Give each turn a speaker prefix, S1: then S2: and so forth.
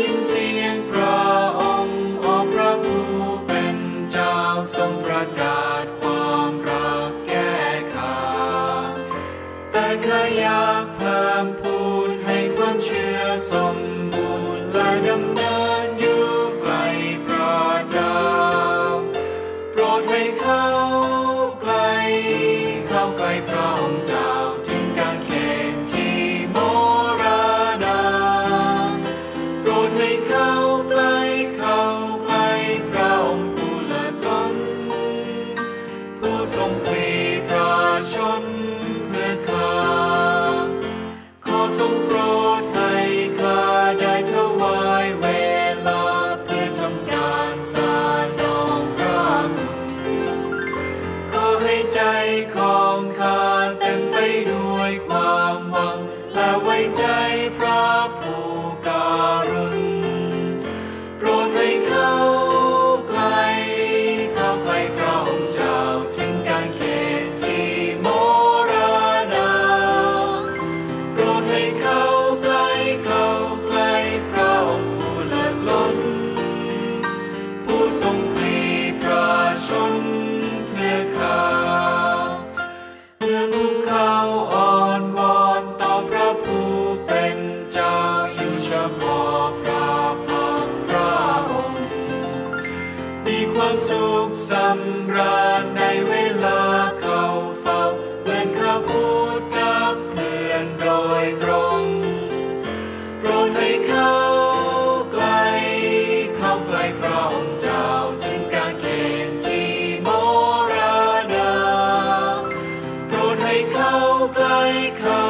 S1: ยินเสียงพระองค์โอพระผู้เป็นเจ้าทรงประกาศความรักแก่ข้าแต่ข้าอยากเพิ่มพูนให้ความเชื่อสมบูรณ์และดำเนินอยู่ใกลพระเจ้า โปรดให้เข้าใกลเข้าใกลพระองค์เจ้า ทรงพลีประชนเพื่อข้าขอทรงโปรดให้ข้าได้ถวายเวลาเพื่อทำการสานองพระขอให้ใจของข้าเต็มไปด้วยความหวัง และไว้ใจพระผู้ ความสุขสำราญในเวลาเข้าเฝ้าเหมือนข้าพูดกับเพื่อนโดยตรงโปรดให้เขาใกล้เข้าใกล้พระองค์เจ้าถึงการเขตที่มรณโปรดให้เข้าใกล้เข้า